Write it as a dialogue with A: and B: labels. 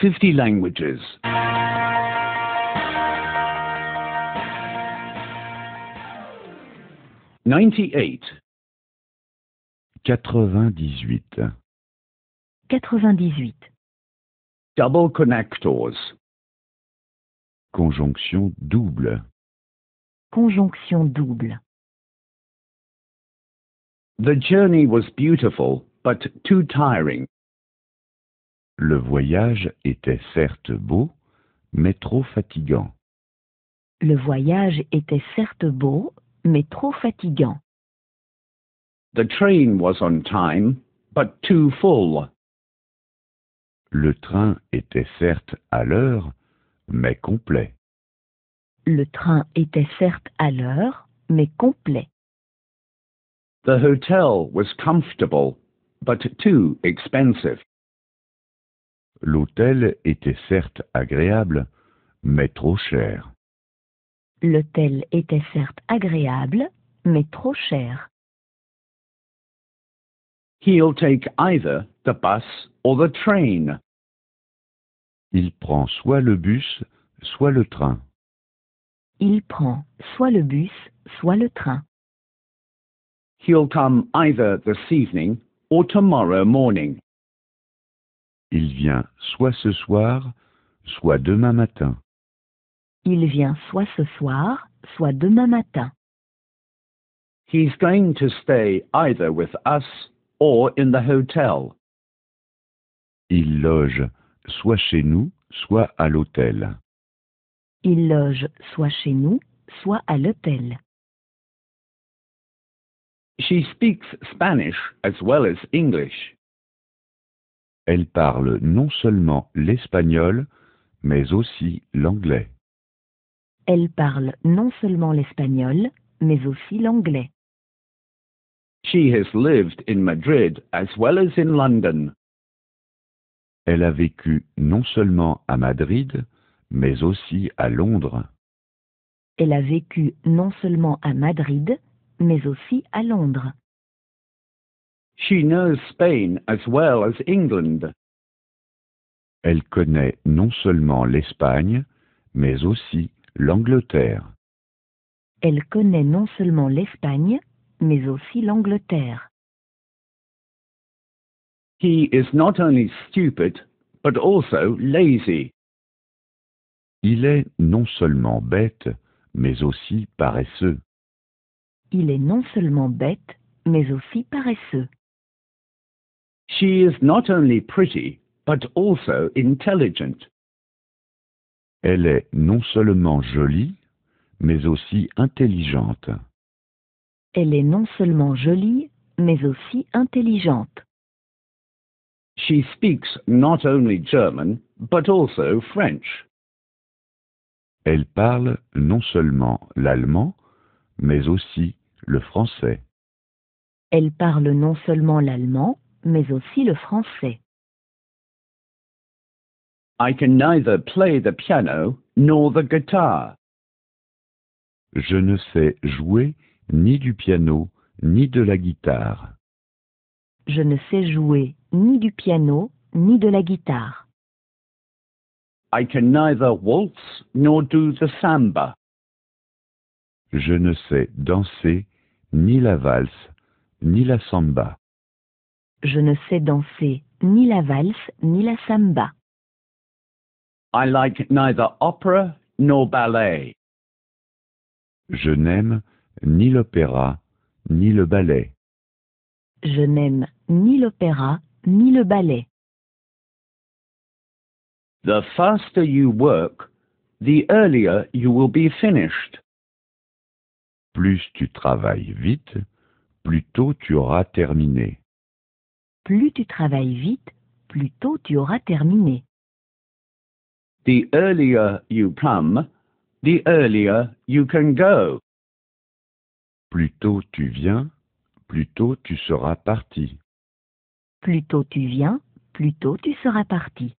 A: 50 languages. 98.
B: 98.
C: 98.
A: Double connectors.
B: Conjonction double.
C: Conjonction double.
A: The journey was beautiful, but too tiring.
B: Le voyage était certes beau, mais trop fatigant.
C: Le voyage était certes beau, mais trop fatigant.
A: The train was on time, but too full.
B: Le train était certes à l'heure, mais complet.
C: Le train était certes à l'heure, mais complet.
A: The hotel was comfortable, but too expensive.
B: L'hôtel était certes agréable, mais trop cher.
C: L'hôtel était certes agréable, mais trop cher.
A: He'll take either the bus or the train.
B: Il prend soit le bus, soit le train.
C: Il prend soit le bus, soit le train.
A: He'll come either this evening or tomorrow morning.
B: Il vient soit ce soir, soit demain matin.
C: Il vient soit ce soir, soit demain matin.
A: He's going to stay either with us or in the hotel.
B: Il loge soit chez nous, soit à l'hôtel.
C: Il loge soit chez nous, soit à l'hôtel.
A: She speaks Spanish as well as English.
B: Elle parle non seulement l'espagnol, mais aussi l'anglais.
C: Elle parle non seulement l'espagnol, mais aussi l'anglais.
A: She has lived in Madrid as well as in London.
B: Elle a vécu non seulement à Madrid, mais aussi à Londres.
C: Elle a vécu non seulement à Madrid, mais aussi à Londres.
A: She knows Spain as well as England.
B: Elle connaît non seulement l'Espagne, mais aussi l'Angleterre.
C: Elle connaît non seulement l'Espagne, mais aussi l'Angleterre.
A: He is not only stupid, but also lazy.
B: Il est non seulement bête, mais aussi paresseux.
C: Il est non seulement bête, mais aussi paresseux.
A: She is not only pretty, but also intelligent.
B: Elle est non seulement jolie, mais aussi intelligente.
C: Elle est non seulement jolie, mais aussi intelligente.
A: She speaks not only German, but also French.
B: Elle parle non seulement l'allemand, mais aussi le français.
C: Elle parle non seulement l'allemand, mais aussi le français.
A: I can neither play the piano nor the guitar.
B: Je ne sais jouer ni du piano, ni de la guitare.
C: Je ne sais jouer ni du piano, ni de la guitare.
A: I can neither waltz nor do the samba.
B: Je ne sais danser ni la valse, ni la samba.
C: Je ne sais danser ni la valse, ni la samba.
A: I like neither opera nor ballet.
B: Je n'aime ni l'opéra, ni le ballet.
C: Je n'aime ni l'opéra, ni le ballet.
A: The faster you work, the earlier you will be finished.
B: Plus tu travailles vite, plus tôt tu auras terminé.
C: Plus tu travailles vite, plus tôt tu auras terminé.
A: The earlier you come, the earlier you can go.
B: Plus tôt tu viens, plus tôt tu seras parti.
C: Plus tôt tu viens, plus tôt tu seras parti.